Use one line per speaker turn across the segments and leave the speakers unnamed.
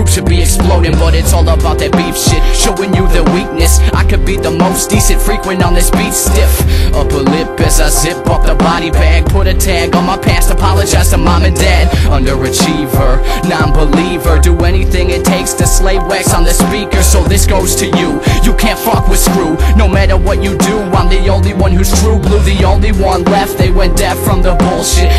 group should be exploding But it's all about that beef shit, showing you the weakness I could be the most decent frequent on this beat. Stiff Upper lip as I zip up the body bag. Put a tag on my past, apologize to mom and dad. Underachiever, non-believer Do anything it takes to slay wax on the speaker So this goes to you, you can't fuck with screw. No matter what you do, I'm the only one who's true. Blue the only one left, they went deaf from the bullshit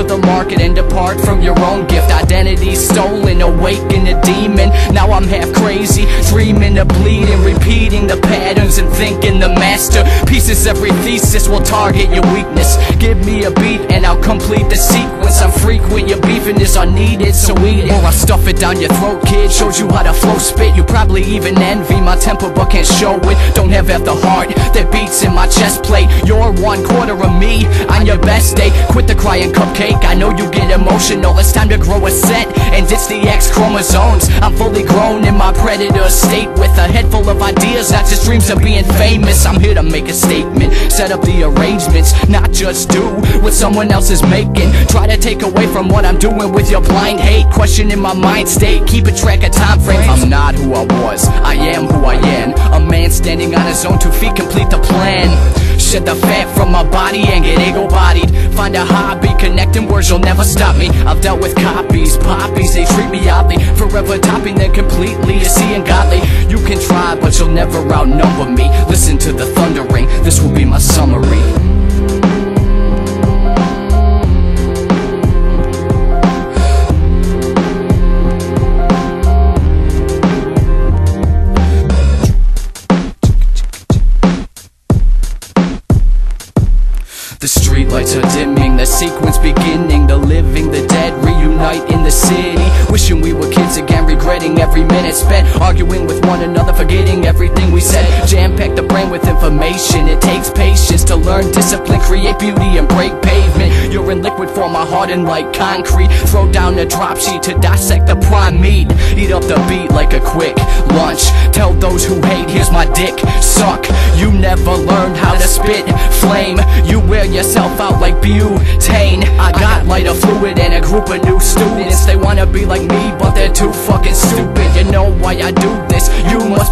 to the market and depart from your own gift. Identity stolen, awaken a demon. Now I'm half crazy, dreaming of bleeding Repeating the patterns and thinking the masterpieces Every thesis will target your weakness. Give me a beat and I'll complete the sequence. I'm frequent, your beefiness are needed, so eat it. Or I'll stuff it down your throat, kid. Shows you how to flow spit. You probably even envy my temper but can't show it. Don't have half the heart that beats in my chest plate. You're one quarter of me on your best day. Quit the crying cupcake, I know you get emotional. It's time to grow a set and it's the X chromosomes. I'm fully grown in my predator state. With a head full of ideas, not just dreams of being famous. I'm here to make a statement, set up the arrangements Not just do what someone else is making. Try to take away from what I'm doing with your blind hate. Questioning my mind state, keeping track of time frames I'm not who I was, I am who I am. A man standing on his own two feet, complete the plan Shed the fat from my body and get ego bodied Find a hobby, connecting words, you'll never stop me. I've dealt with copies, poppies, they treat me oddly. Forever topping them completely, seeing godly. You can try, but you'll never outnumber me. Listen to the thundering, this will be my summary streetlights are dimming, the sequence beginning. The living, the dead reunite in the city. Wishing we were kids again, regretting every minute spent. Arguing with one another, forgetting everything we said. Jam-pack the brain with information. It takes patience to learn discipline. Create beauty and break pavement In liquid form, my hardened like concrete. Throw down the drop sheet to dissect the prime meat. Eat up the beat like a quick lunch. Tell those who hate, here's my dick, suck. You never learned how to spit flame. You wear yourself out like butane. I got lighter fluid and a group of new students. They wanna be like me but they're too fucking stupid. You know why I do this,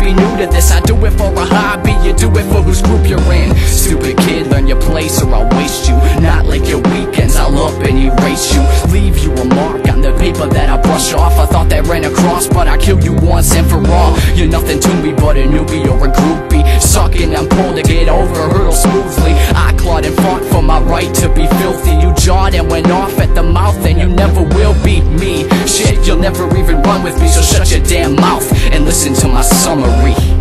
be new to this I do it for a hobby, you do it for whose group you're in. Stupid kid, learn your place or I'll waste you. Not like your weekends, I'll up and erase you. Leave you a mark on the paper that I brush off. I thought that ran across but I kill you once and for all. You're nothing to me but a newbie or a groupie. Sucking, I'm pulled to get over a hurdle smoothly. I clawed and fought for my right to be filthy. You jawed and went off at the mouth and you never will beat me. Shit, you'll never with me So shut your damn mouth and listen to my summary